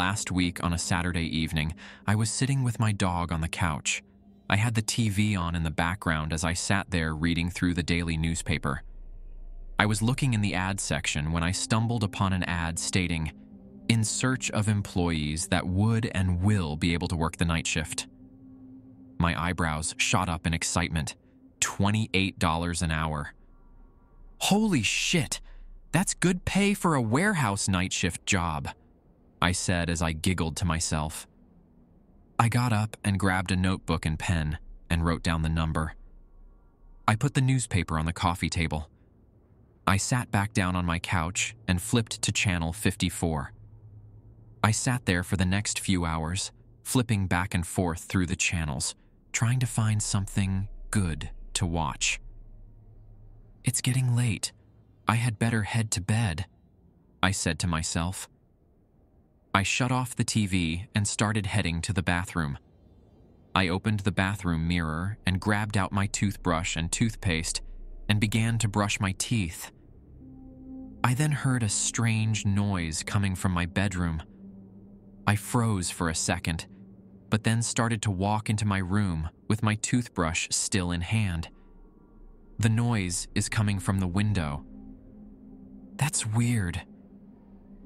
Last week on a Saturday evening, I was sitting with my dog on the couch. I had the TV on in the background as I sat there reading through the daily newspaper. I was looking in the ad section when I stumbled upon an ad stating, in search of employees that would and will be able to work the night shift. My eyebrows shot up in excitement. $28 an hour. Holy shit! That's good pay for a warehouse night shift job, I said as I giggled to myself. I got up and grabbed a notebook and pen and wrote down the number. I put the newspaper on the coffee table. I sat back down on my couch and flipped to channel 54. I sat there for the next few hours, flipping back and forth through the channels, trying to find something good to watch. It's getting late. I had better head to bed, I said to myself. I shut off the TV and started heading to the bathroom. I opened the bathroom mirror and grabbed out my toothbrush and toothpaste and began to brush my teeth. I then heard a strange noise coming from my bedroom. I froze for a second, but then started to walk into my room with my toothbrush still in hand. The noise is coming from the window. That's weird.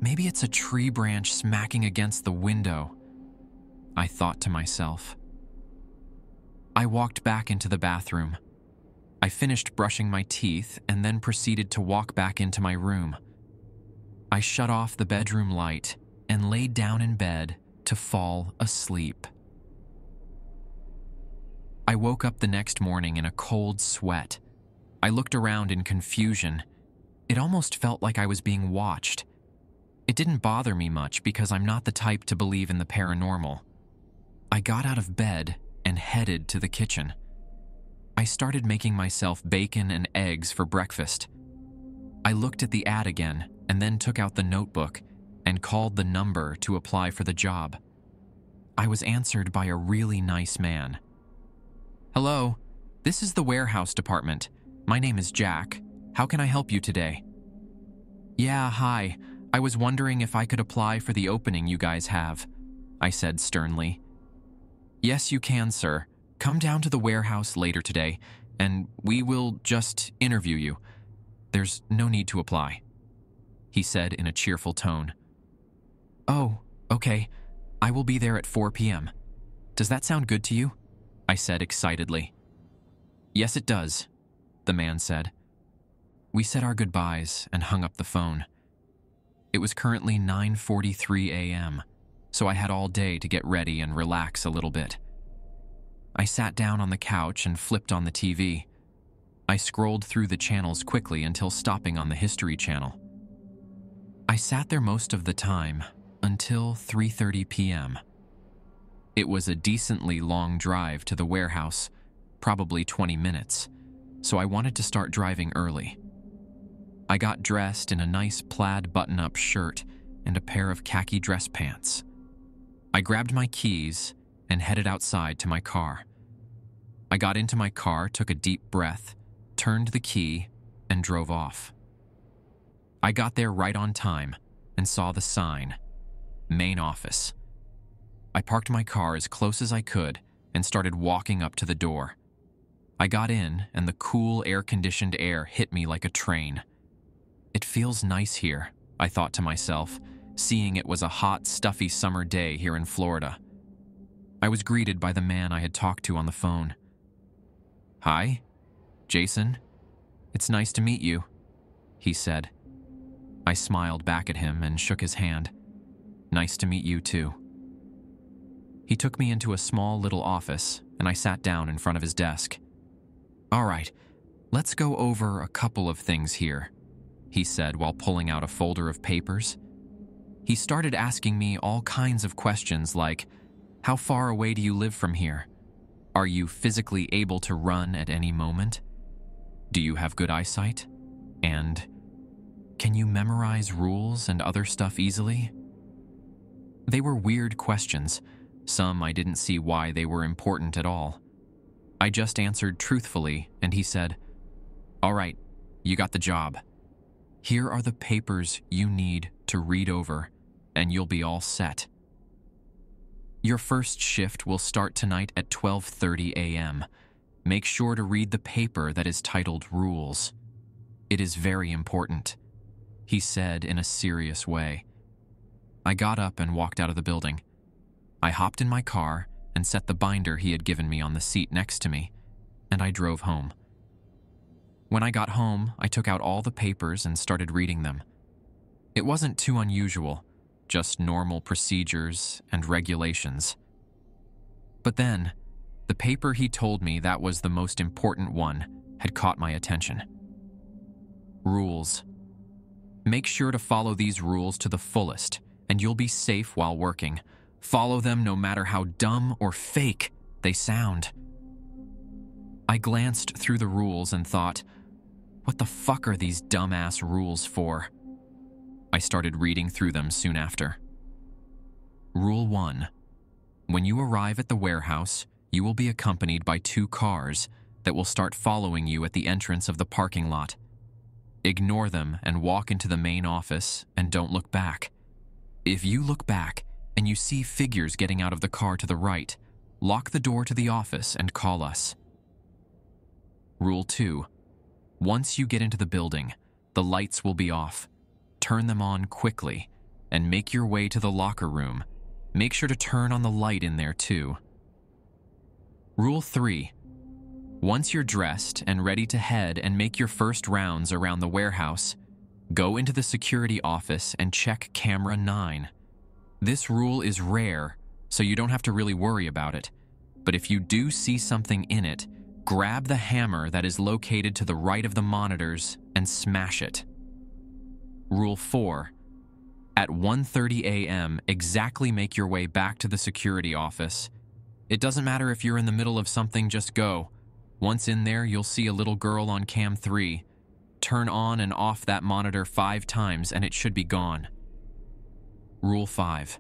Maybe it's a tree branch smacking against the window, I thought to myself. I walked back into the bathroom. I finished brushing my teeth and then proceeded to walk back into my room. I shut off the bedroom light and laid down in bed to fall asleep. I woke up the next morning in a cold sweat. I looked around in confusion. It almost felt like I was being watched. It didn't bother me much because I'm not the type to believe in the paranormal. I got out of bed and headed to the kitchen. I started making myself bacon and eggs for breakfast. I looked at the ad again and then took out the notebook and called the number to apply for the job. I was answered by a really nice man. Hello, this is the warehouse department. My name is Jack. How can I help you today? Yeah, hi. I was wondering if I could apply for the opening you guys have, I said sternly. Yes, you can, sir. Come down to the warehouse later today, and we will just interview you. There's no need to apply, he said in a cheerful tone. Oh, okay. I will be there at 4 p.m. Does that sound good to you? I said excitedly. Yes, it does, the man said. We said our goodbyes and hung up the phone. It was currently 9:43 a.m., so I had all day to get ready and relax a little bit. I sat down on the couch and flipped on the TV. I scrolled through the channels quickly until stopping on the History Channel. I sat there most of the time until 3:30 p.m. It was a decently long drive to the warehouse, probably 20 minutes, so I wanted to start driving early. I got dressed in a nice plaid button-up shirt and a pair of khaki dress pants. I grabbed my keys and headed outside to my car. I got into my car, took a deep breath, turned the key, and drove off. I got there right on time and saw the sign main office. I parked my car as close as I could and started walking up to the door. I got in, and the cool, air conditioned air hit me like a train. It feels nice here, I thought to myself, seeing it was a hot, stuffy summer day here in Florida. I was greeted by the man I had talked to on the phone. Hi, Jason. It's nice to meet you, he said. I smiled back at him and shook his hand. Nice to meet you too. He took me into a small little office, and I sat down in front of his desk. All right, let's go over a couple of things here, he said while pulling out a folder of papers. He started asking me all kinds of questions like How far away do you live from here? Are you physically able to run at any moment? Do you have good eyesight? And Can you memorize rules and other stuff easily? They were weird questions. Some I didn't see why they were important at all. I just answered truthfully, and he said, All right, you got the job. Here are the papers you need to read over, and you'll be all set, Your first shift will start tonight at 12:30 a.m. Make sure to read the paper that is titled Rules. It is very important, he said in a serious way. I got up and walked out of the building. I hopped in my car and set the binder he had given me on the seat next to me, and I drove home. When I got home, I took out all the papers and started reading them. It wasn't too unusual, just normal procedures and regulations. But then, the paper he told me that was the most important one had caught my attention. Rules. Make sure to follow these rules to the fullest, and you'll be safe while working. Follow them no matter how dumb or fake they sound. I glanced through the rules and thought, what the fuck are these dumbass rules for? I started reading through them soon after. Rule 1 When you arrive at the warehouse, you will be accompanied by two cars that will start following you at the entrance of the parking lot. Ignore them and walk into the main office and don't look back. If you look back and you see figures getting out of the car to the right, lock the door to the office and call us. Rule 2 Once you get into the building, the lights will be off. Turn them on quickly and make your way to the locker room. Make sure to turn on the light in there too. Rule 3 Once you're dressed and ready to head and make your first rounds around the warehouse, go into the security office and check camera 9. This rule is rare, so you don't have to really worry about it. But if you do see something in it, grab the hammer that is located to the right of the monitors and smash it. Rule 4 At 1:30 a.m., exactly make your way back to the security office it doesn't matter if you're in the middle of something, just go. Once in there, you'll see a little girl on cam 3. Turn on and off that monitor five times and it should be gone. Rule 5.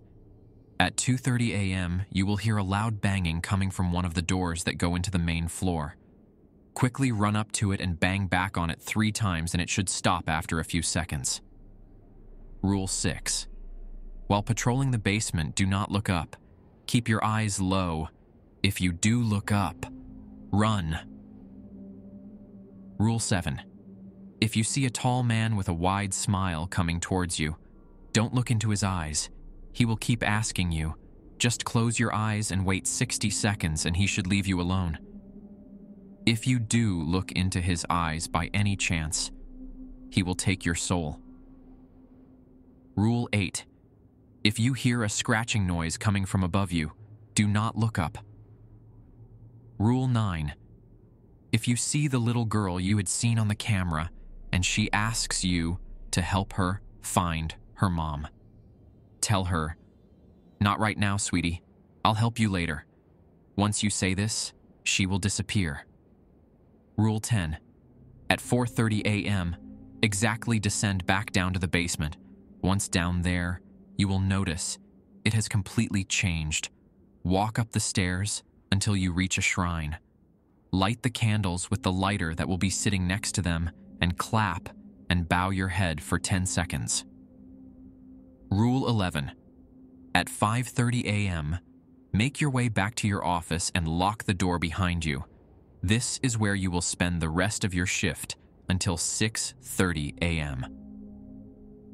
At 2:30 a.m., you will hear a loud banging coming from one of the doors that go into the main floor. Quickly run up to it and bang back on it 3 times and it should stop after a few seconds. Rule 6. While patrolling the basement, do not look up. Keep your eyes low. If you do look up, run. Rule 7. If you see a tall man with a wide smile coming towards you, don't look into his eyes. He will keep asking you. Just close your eyes and wait 60 seconds and he should leave you alone. If you do look into his eyes by any chance, he will take your soul. Rule 8. If you hear a scratching noise coming from above you, do not look up. Rule 9. If you see the little girl you had seen on the camera and she asks you to help her find her mom, tell her, Not right now, sweetie. I'll help you later. Once you say this, she will disappear. Rule 10. At 4:30 a.m., exactly descend back down to the basement. Once down there, you will notice it has completely changed. Walk up the stairs until you reach a shrine. Light the candles with the lighter that will be sitting next to them and clap and bow your head for 10 seconds. Rule 11. At 5:30 a.m., make your way back to your office and lock the door behind you. This is where you will spend the rest of your shift until 6:30 a.m.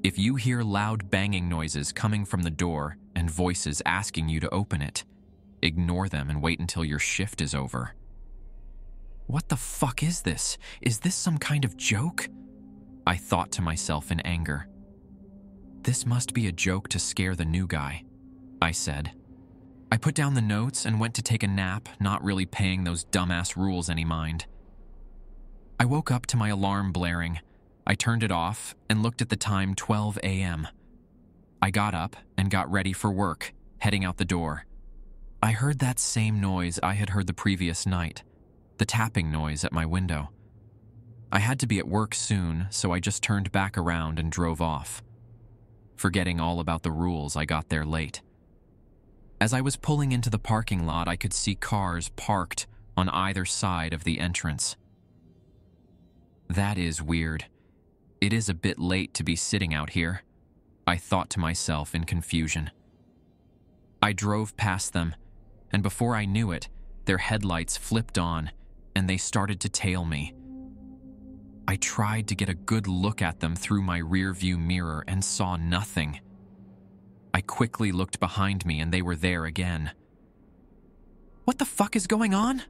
If you hear loud banging noises coming from the door and voices asking you to open it, ignore them and wait until your shift is over. What the fuck is this? Is this some kind of joke? I thought to myself in anger. This must be a joke to scare the new guy, I said. I put down the notes and went to take a nap, not really paying those dumbass rules any mind. I woke up to my alarm blaring I turned it off and looked at the time 12 a.m. I got up and got ready for work, heading out the door. I heard that same noise I had heard the previous night, the tapping noise at my window. I had to be at work soon, so I just turned back around and drove off. Forgetting all about the rules, I got there late. As I was pulling into the parking lot, I could see cars parked on either side of the entrance. That is weird. It is a bit late to be sitting out here, I thought to myself in confusion. I drove past them, and before I knew it, their headlights flipped on and they started to tail me. I tried to get a good look at them through my rearview mirror and saw nothing. I quickly looked behind me and they were there again. What the fuck is going on?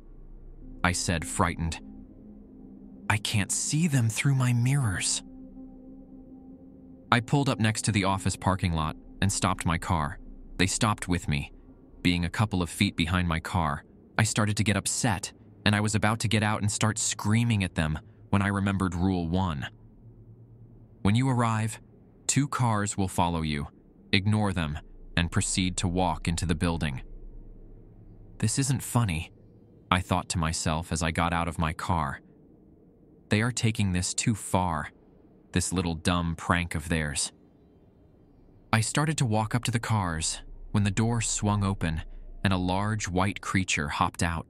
I said, frightened. I can't see them through my mirrors. I pulled up next to the office parking lot and stopped my car. They stopped with me. Being a couple of feet behind my car, I started to get upset, and I was about to get out and start screaming at them when I remembered Rule 1. When you arrive, two cars will follow you. Ignore them and proceed to walk into the building. This isn't funny, I thought to myself as I got out of my car. They are taking this too far, this little dumb prank of theirs. I started to walk up to the cars when the door swung open and a large white creature hopped out.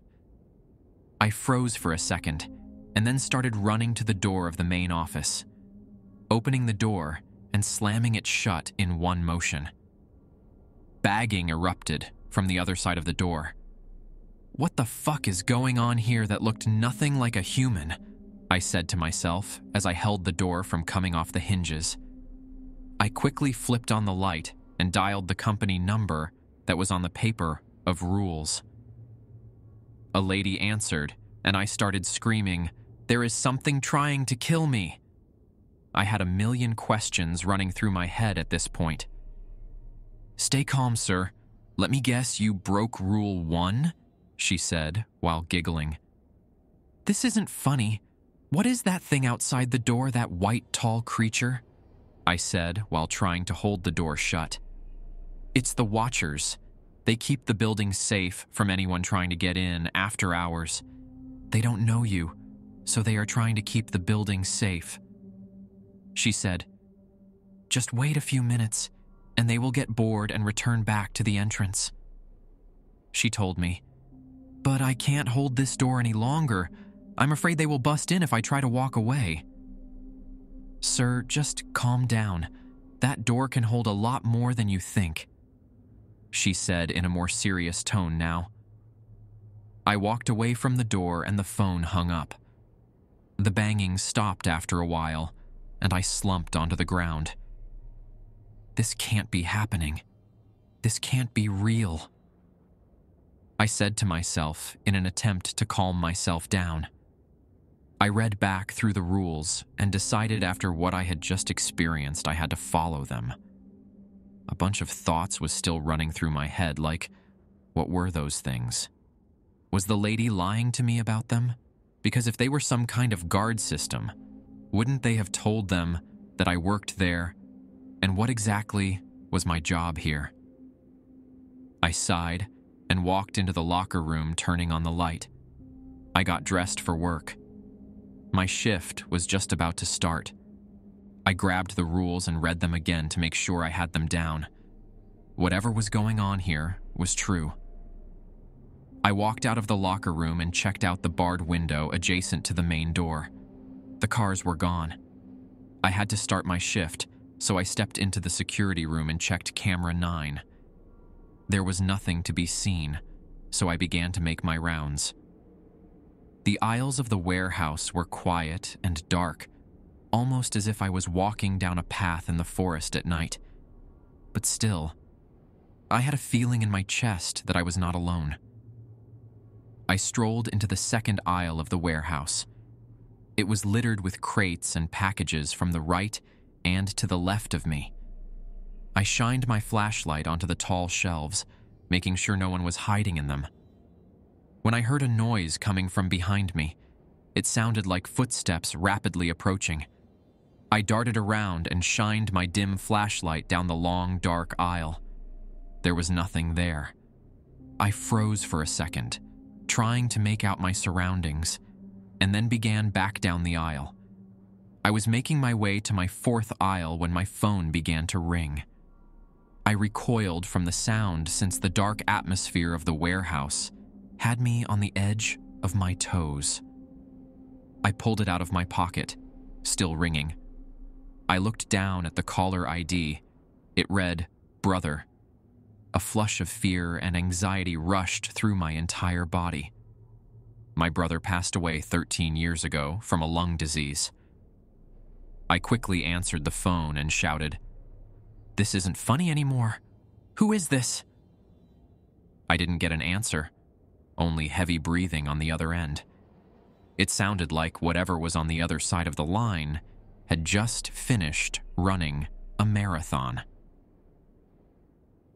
I froze for a second and then started running to the door of the main office, opening the door and slamming it shut in one motion. Bagging erupted from the other side of the door. What the fuck is going on here that looked nothing like a human? I said to myself as I held the door from coming off the hinges. I quickly flipped on the light and dialed the company number that was on the paper of rules. A lady answered, and I started screaming, There is something trying to kill me. I had a million questions running through my head at this point. Stay calm, sir. Let me guess you broke Rule 1? She said, while giggling. This isn't funny. What is that thing outside the door, that white, tall creature? I said, while trying to hold the door shut. It's the Watchers. They keep the building safe from anyone trying to get in after hours. They don't know you, so they are trying to keep the building safe. She said, Just wait a few minutes, and they will get bored and return back to the entrance. She told me, But I can't hold this door any longer. I'm afraid they will bust in if I try to walk away. Sir, just calm down. That door can hold a lot more than you think. She said in a more serious tone now. I walked away from the door and the phone hung up. The banging stopped after a while, and I slumped onto the ground. This can't be happening. This can't be real. I said to myself in an attempt to calm myself down. I read back through the rules and decided after what I had just experienced I had to follow them. A bunch of thoughts was still running through my head like, what were those things? Was the lady lying to me about them? Because if they were some kind of guard system, wouldn't they have told them that I worked there? And what exactly was my job here? I sighed and walked into the locker room, turning on the light. I got dressed for work. My shift was just about to start. I grabbed the rules and read them again to make sure I had them down. Whatever was going on here was true. I walked out of the locker room and checked out the barred window adjacent to the main door. The cars were gone. I had to start my shift, so I stepped into the security room and checked camera 9. There was nothing to be seen, so I began to make my rounds. The aisles of the warehouse were quiet and dark, almost as if I was walking down a path in the forest at night. But still, I had a feeling in my chest that I was not alone. I strolled into the second aisle of the warehouse. It was littered with crates and packages from the right and to the left of me. I shined my flashlight onto the tall shelves, making sure no one was hiding in them. When I heard a noise coming from behind me, it sounded like footsteps rapidly approaching. I darted around and shined my dim flashlight down the long, dark aisle. There was nothing there. I froze for a second, trying to make out my surroundings and then began back down the aisle. I was making my way to my fourth aisle when my phone began to ring. I recoiled from the sound since the dark atmosphere of the warehouse had me on the edge of my toes. I pulled it out of my pocket, still ringing. I looked down at the caller ID. It read, Brother. A flush of fear and anxiety rushed through my entire body. My brother passed away 13 years ago from a lung disease. I quickly answered the phone and shouted, This isn't funny anymore. Who is this? I didn't get an answer, only heavy breathing on the other end. It sounded like whatever was on the other side of the line had just finished running a marathon.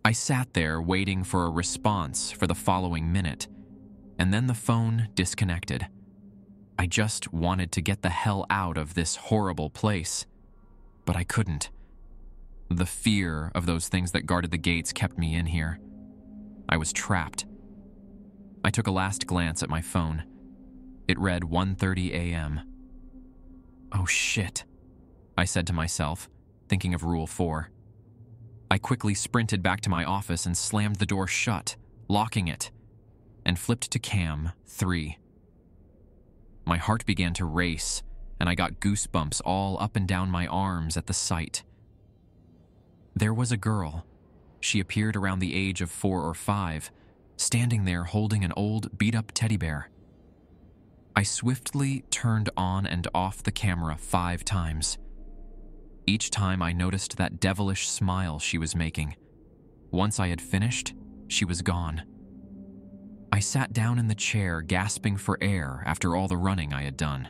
I sat there waiting for a response for the following minute, and then the phone disconnected. I just wanted to get the hell out of this horrible place, but I couldn't. The fear of those things that guarded the gates kept me in here. I was trapped. I took a last glance at my phone. It read 1:30 a.m. Oh shit, I said to myself, thinking of rule 4. I quickly sprinted back to my office and slammed the door shut, locking it, and flipped to cam 3. My heart began to race, and I got goosebumps all up and down my arms at the sight. There was a girl. She appeared around the age of four or five, standing there holding an old beat up teddy bear. I swiftly turned on and off the camera five times. Each time I noticed that devilish smile she was making. Once I had finished, she was gone. I sat down in the chair, gasping for air after all the running I had done.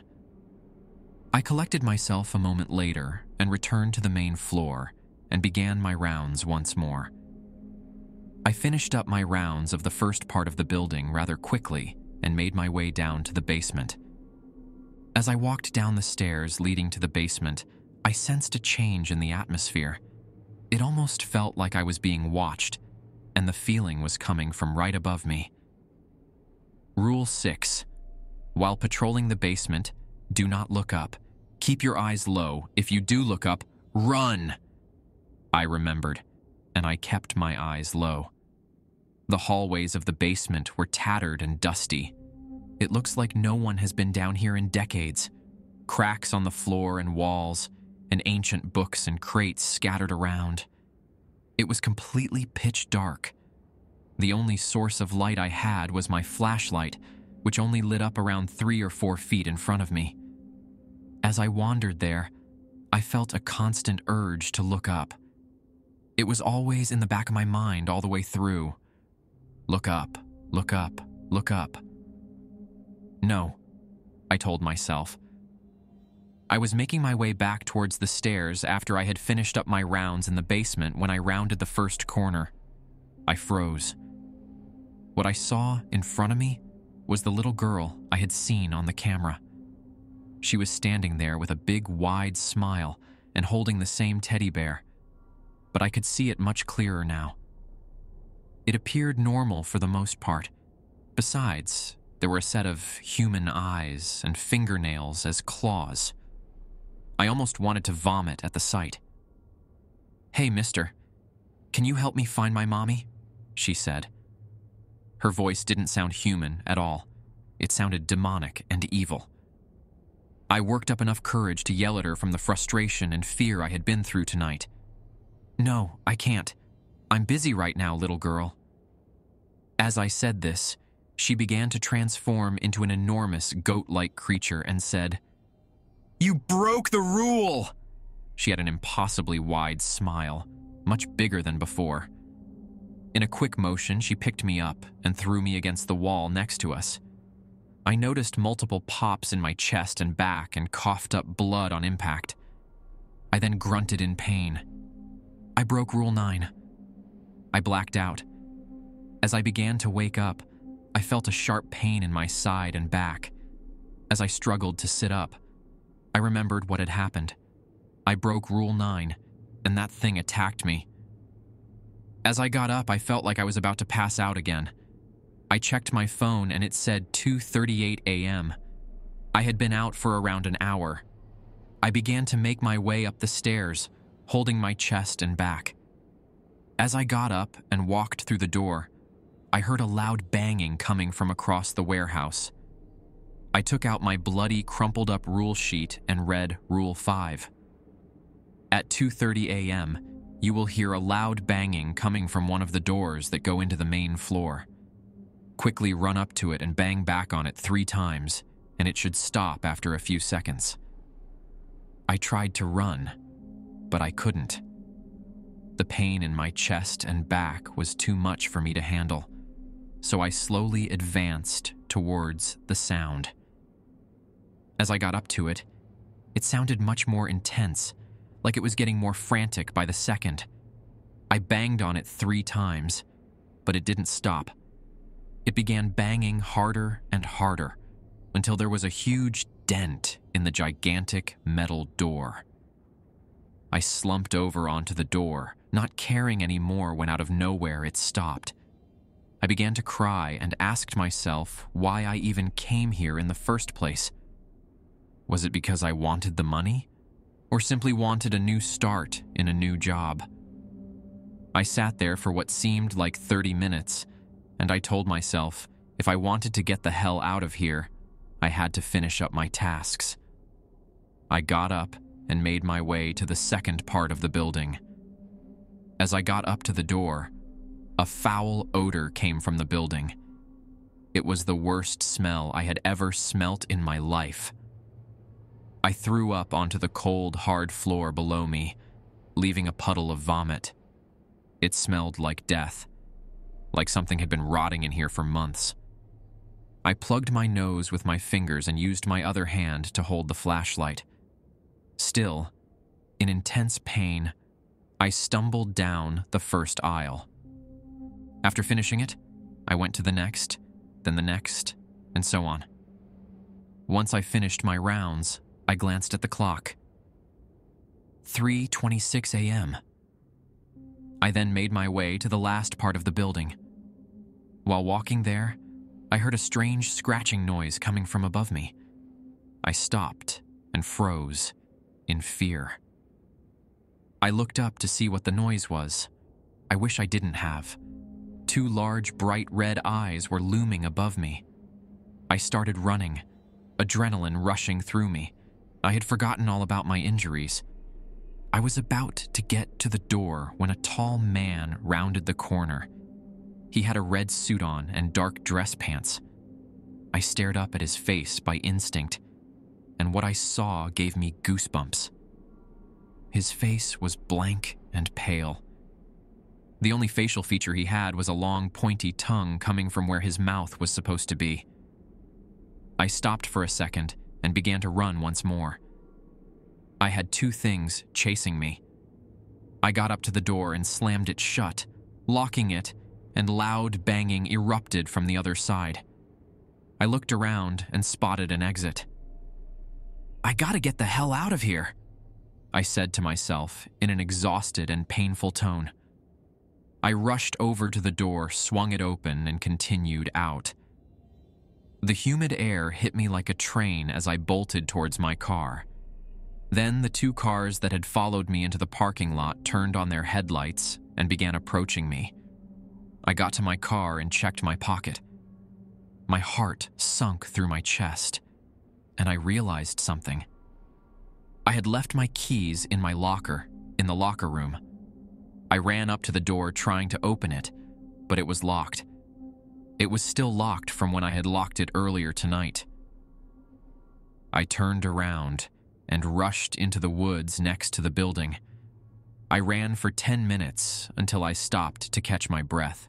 I collected myself a moment later and returned to the main floor and began my rounds once more. I finished up my rounds of the first part of the building rather quickly and made my way down to the basement. As I walked down the stairs leading to the basement, I sensed a change in the atmosphere. It almost felt like I was being watched, and the feeling was coming from right above me. Rule 6 While patrolling the basement, do not look up. Keep your eyes low. If you do look up, run! I remembered, and I kept my eyes low. The hallways of the basement were tattered and dusty. It looks like no one has been down here in decades. Cracks on the floor and walls, and ancient books and crates scattered around. It was completely pitch dark. The only source of light I had was my flashlight, which only lit up around three or four feet in front of me. As I wandered there, I felt a constant urge to look up. It was always in the back of my mind all the way through. Look up, look up, look up. No, I told myself. I was making my way back towards the stairs after I had finished up my rounds in the basement when I rounded the first corner. I froze. What I saw in front of me was the little girl I had seen on the camera. She was standing there with a big, wide smile and holding the same teddy bear, but I could see it much clearer now. It appeared normal for the most part. Besides, there were a set of human eyes and fingernails as claws. I almost wanted to vomit at the sight. Hey, mister, can you help me find my mommy? She said. Her voice didn't sound human at all. It sounded demonic and evil. I worked up enough courage to yell at her from the frustration and fear I had been through tonight. No, I can't. I'm busy right now, little girl. As I said this, she began to transform into an enormous goat like creature and said, you broke the rule! She had an impossibly wide smile, much bigger than before. In a quick motion, she picked me up and threw me against the wall next to us. I noticed multiple pops in my chest and back and coughed up blood on impact. I then grunted in pain. I broke Rule 9. I blacked out. As I began to wake up, I felt a sharp pain in my side and back. As I struggled to sit up, I remembered what had happened. I broke Rule 9, and that thing attacked me. As I got up, I felt like I was about to pass out again. I checked my phone and it said 2:38 a.m. I had been out for around an hour. I began to make my way up the stairs, holding my chest and back. As I got up and walked through the door, I heard a loud banging coming from across the warehouse. I took out my bloody, crumpled up rule sheet and read Rule 5. At 2:30 a.m., you will hear a loud banging coming from one of the doors that go into the main floor. Quickly run up to it and bang back on it three times, and it should stop after a few seconds. I tried to run, but I couldn't. The pain in my chest and back was too much for me to handle, so I slowly advanced towards the sound. As I got up to it, it sounded much more intense, like it was getting more frantic by the second. I banged on it three times, but it didn't stop. It began banging harder and harder until there was a huge dent in the gigantic metal door. I slumped over onto the door, not caring anymore when out of nowhere it stopped. I began to cry and asked myself why I even came here in the first place. Was it because I wanted the money? Or simply wanted a new start in a new job? I sat there for what seemed like 30 minutes, and I told myself if I wanted to get the hell out of here, I had to finish up my tasks. I got up and made my way to the second part of the building. As I got up to the door, a foul odor came from the building. It was the worst smell I had ever smelt in my life. I threw up onto the cold, hard floor below me, leaving a puddle of vomit. It smelled like death, like something had been rotting in here for months. I plugged my nose with my fingers and used my other hand to hold the flashlight. Still, in intense pain, I stumbled down the first aisle. After finishing it, I went to the next, then the next, and so on. Once I finished my rounds, I glanced at the clock. 3:26 a.m. I then made my way to the last part of the building. While walking there, I heard a strange scratching noise coming from above me. I stopped and froze in fear. I looked up to see what the noise was. I wish I didn't have. Two large, bright red eyes were looming above me. I started running, adrenaline rushing through me. I had forgotten all about my injuries. I was about to get to the door when a tall man rounded the corner. He had a red suit on and dark dress pants. I stared up at his face by instinct, and what I saw gave me goosebumps. His face was blank and pale. The only facial feature he had was a long, pointy tongue coming from where his mouth was supposed to be. I stopped for a second and began to run once more. I had two things chasing me. I got up to the door and slammed it shut, locking it, and loud banging erupted from the other side. I looked around and spotted an exit. I gotta get the hell out of here, I said to myself in an exhausted and painful tone. I rushed over to the door, swung it open, and continued out. The humid air hit me like a train as I bolted towards my car. Then the two cars that had followed me into the parking lot turned on their headlights and began approaching me. I got to my car and checked my pocket. My heart sunk through my chest, and I realized something. I had left my keys in my locker, in the locker room. I ran up to the door trying to open it, but it was locked. It was still locked from when I had locked it earlier tonight. I turned around and rushed into the woods next to the building. I ran for 10 minutes until I stopped to catch my breath.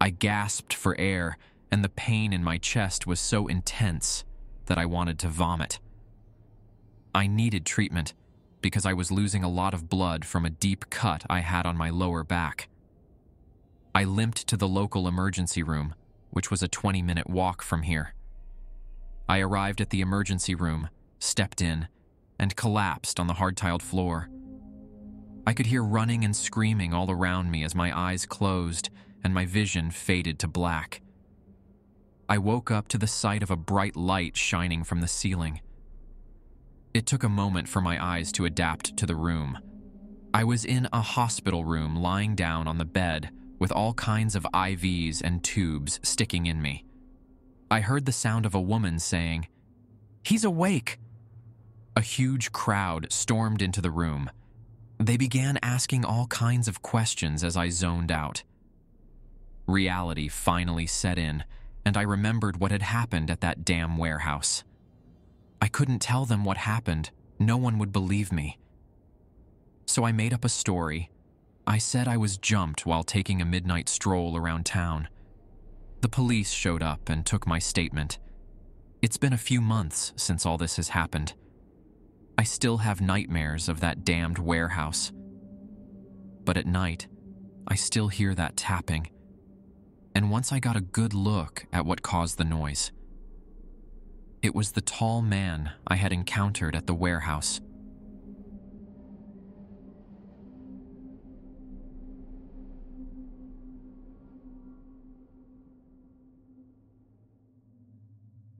I gasped for air, and the pain in my chest was so intense that I wanted to vomit. I needed treatment because I was losing a lot of blood from a deep cut I had on my lower back. I limped to the local emergency room, which was a 20 minute walk from here. I arrived at the emergency room, stepped in, and collapsed on the hard tiled floor. I could hear running and screaming all around me as my eyes closed and my vision faded to black. I woke up to the sight of a bright light shining from the ceiling. It took a moment for my eyes to adapt to the room. I was in a hospital room lying down on the bed with all kinds of IVs and tubes sticking in me. I heard the sound of a woman saying, He's awake! A huge crowd stormed into the room. They began asking all kinds of questions as I zoned out. Reality finally set in, and I remembered what had happened at that damn warehouse. I couldn't tell them what happened, no one would believe me. So I made up a story. I said I was jumped while taking a midnight stroll around town. The police showed up and took my statement. It's been a few months since all this has happened. I still have nightmares of that damned warehouse. But at night, I still hear that tapping. And once I got a good look at what caused the noise, it was the tall man I had encountered at the warehouse.